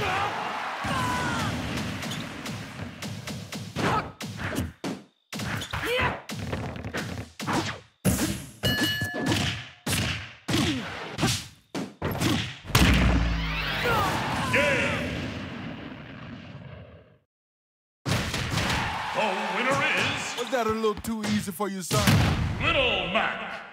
The oh, winner is Was that a little too easy for you, son? Little Mac.